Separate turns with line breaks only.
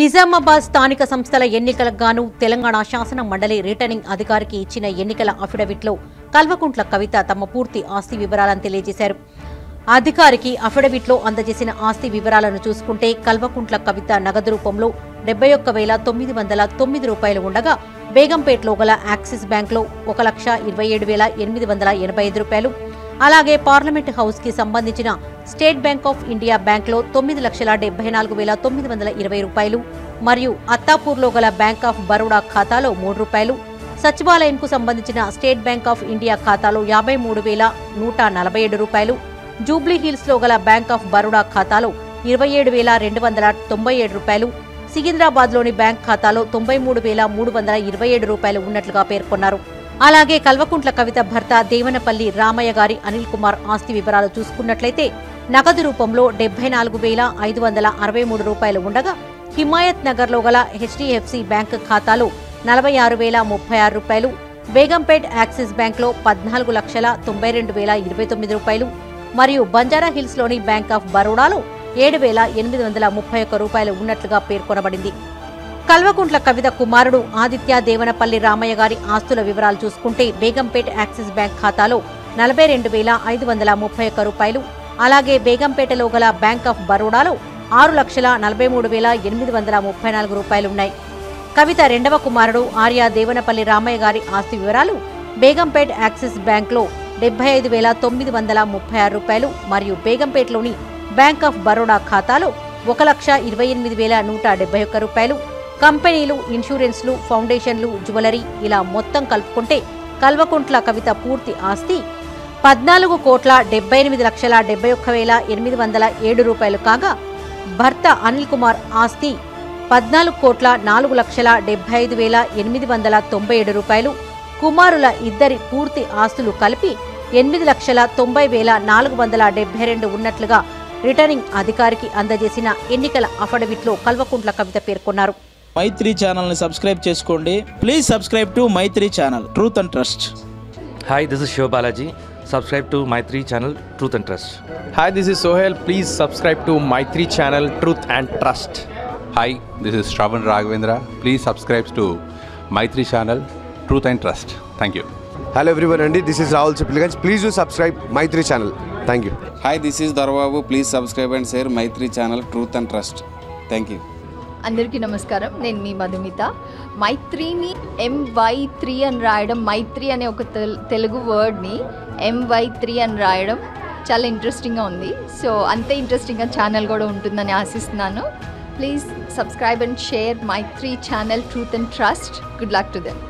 నిజామాబాద్ స్థానిక సంస్థల ఎన్నికలకు గాను తెలంగాణ శాసన మండలి రిటర్నింగ్ అధికారికి ఇచ్చిన ఎన్నికల అఫిడవిట్లో కల్వకుంట్ల కవిత తమ పూర్తి ఆస్తి వివరాలను తెలియజేశారు అధికారికి అఫిడవిట్లో అందజేసిన ఆస్తి వివరాలను చూసుకుంటే కల్వకుంట్ల కవిత నగదు రూపంలో డెబ్బై ఒక్క వేల తొమ్మిది వందల తొమ్మిది రూపాయలు ఉండగా బేగంపేటలో గల యాక్సిస్ బ్యాంక్లో ఒక లక్ష ఇరవై ఏడు వేల ఎనిమిది వందల ఎనభై ఐదు రూపాయలు అలాగే పార్లమెంట్ హౌస్కి సంబంధించిన స్టేట్ బ్యాంక్ ఆఫ్ ఇండియా బ్యాంక్లో తొమ్మిది లక్షల డెబ్బై నాలుగు వేల తొమ్మిది వందల ఇరవై రూపాయలు మరియు అత్తాపూర్లో గల బ్యాంక్ ఆఫ్ బరోడా ఖాతాలో మూడు రూపాయలు సచివాలయంకు సంబంధించిన స్టేట్ బ్యాంక్ ఆఫ్ ఇండియా ఖాతాలో యాభై మూడు వేల నూట నలభై ఏడు రూపాయలు జూబ్లీహిల్స్లో గల బ్యాంక్ ఆఫ్ బరోడా ఖాతాలో ఇరవై ఏడు వేల రెండు వందల తొంభై ఏడు రూపాయలు సికింద్రాబాద్లోని బ్యాంక్ ఖాతాలో తొంభై మూడు వేల మూడు వందల ఇరవై ఏడు రూపాయలు ఉన్నట్లుగా పేర్కొన్నారు అలాగే కల్వకుంట్ల కవిత భర్త దేవనపల్లి రామయ్య గారి అనిల్ కుమార్ ఆస్తి వివరాలు చూసుకున్నట్లయితే నగదు రూపంలో డెబ్బై నాలుగు వేల ఐదు వందల అరవై మూడు రూపాయలు ఉండగా హిమాయత్ నగర్లో గల హెచ్డిఎఫ్సి బ్యాంక్ ఖాతాలో నలభై ఆరు వేల ముప్పై ఆరు రూపాయలు బేగంపేట్ యాక్సిస్ బ్యాంక్లో పద్నాలుగు లక్షల తొంభై రెండు వేల ఇరవై తొమ్మిది రూపాయలు మరియు బంజారా హిల్స్లోని బ్యాంక్ ఆఫ్ బరోడాలో ఏడు వేల ఎనిమిది వందల ముప్పై ఒక్క రూపాయలు ఉన్నట్లుగా పేర్కొనబడింది కల్వకుంట్ల కవిత కుమారుడు ఆదిత్య దేవనపల్లి రామయ్య గారి ఆస్తుల వివరాలు చూసుకుంటే బేగంపేట్ యాక్సిస్ బ్యాంక్ ఖాతాలో నలభై రెండు వేల ఐదు వందల ముప్పై ఒక్క రూపాయలు అలాగే బేగంపేటలో గల బ్యాంక్ ఆఫ్ బరోడాలో ఆరు లక్షల నలభై మూడు వేల ఎనిమిది వందల ముప్పై నాలుగు రూపాయలున్నాయి కవిత రెండవ కుమారుడు ఆర్య దేవనపల్లి రామయ్య గారి ఆస్తి వివరాలు బేగంపేట్ యాక్సిస్ బ్యాంక్లో డెబ్బై ఐదు వేల తొమ్మిది వందల ముప్పై ఆరు రూపాయలు మరియు బేగంపేట్లోని బ్యాంక్ ఆఫ్ బరోడా ఖాతాలో ఒక లక్ష ఇరవై ఎనిమిది వేల నూట డెబ్బై ఒక్క రూపాయలు కంపెనీలు ఇన్సూరెన్స్లు ఫౌండేషన్లు జ్యువెలరీ ఇలా మొత్తం కలుపుకుంటే కల్వకుంట్ల కవిత పూర్తి ఆస్తి పద్నాలుగు కోట్ల డెబ్బై ఎనిమిది లక్షల డెబ్బై ఒక్క వేల ఎనిమిది వందల ఏడు రూపాయలు కాగా భర్త అనిల్ కుమార్ ఆస్తి పద్నాలుగు కోట్ల నాలుగు లక్షల డెబ్బై ఐదు వేల ఎనిమిది వందల తొంభై ఏడు రూపాయలు కుమారుల ఇద్దరి పూర్తి ఆస్తులు కలిపి ఎనిమిది లక్షల తొంభై వేల నాలుగు వందల డెబ్బై రెండు ఉన్నట్లుగా రిటర్నింగ్ అధికారికి అందజేసిన ఎన్నికల అఫిడవిట్లో కల్వకుంట్ల కవిత పేర్కొన్నారు
మైత్రి ఛానల్ని సబ్స్క్రైబ్ చేసుకోండి please subscribe to Maitri channel truth and trust
hi this is Shiva Balaji Subscribe to Maitree channel Truth and Trust.
Hi, this is Sohail. Please subscribe to Maitree channel Truth and Trust.
Hi, this is Shravan Raghavendra. Please subscribe to Maitree channel Truth and Trust. Thank you.
Hello everyone, Andy. This is Rahul Chiplikans. Please do subscribe Maitree channel. Thank you.
Hi, this is Darwabu. Please subscribe and share Maitree channel Truth and Trust. Thank you.
అందరికీ నమస్కారం నేను మీ మధుమిత మైత్రిని MY three అని రాయడం మైత్రి అనే ఒక Telugu వర్డ్ని MY three అని రాయడం చాలా ఇంట్రెస్టింగ్గా ఉంది సో అంతే ఇంట్రెస్టింగ్గా ఛానల్ కూడా ఉంటుందని ఆశిస్తున్నాను please subscribe and share Maitri channel truth and trust good luck to them